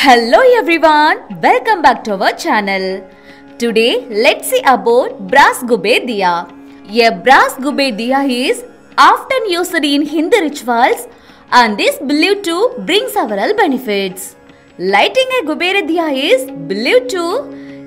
Hello everyone, welcome back to our channel. Today let's see about brass Kuber diya. A brass Kuber diya is often used in Hindu rituals and is believed to bring several benefits. Lighting a Kubera diya is believed to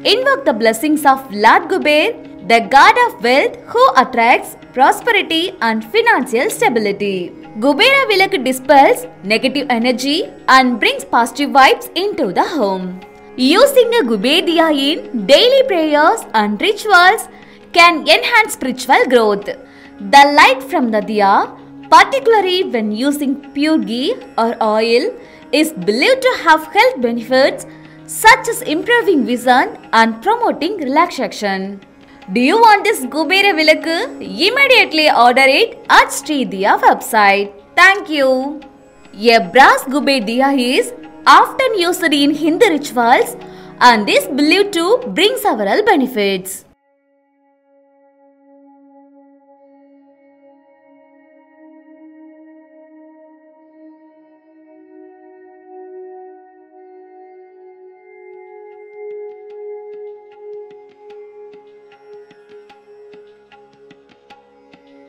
invoke the blessings of Lord Kuber, the god of wealth who attracts prosperity and financial stability. Kubera Vilak dispels negative energy and brings positive vibes into the home. Using a Kuber diya in daily prayers and rituals can enhance spiritual growth. The light from the diya, particularly when using pure ghee or oil, is believed to have health benefits such as improving vision and promoting relaxation. Do you want this Kubera Vilakku? Immediately order it at Sri website. Thank you. A brass Kuber Diya is often used in Hindu rituals and is believed to bring several benefits.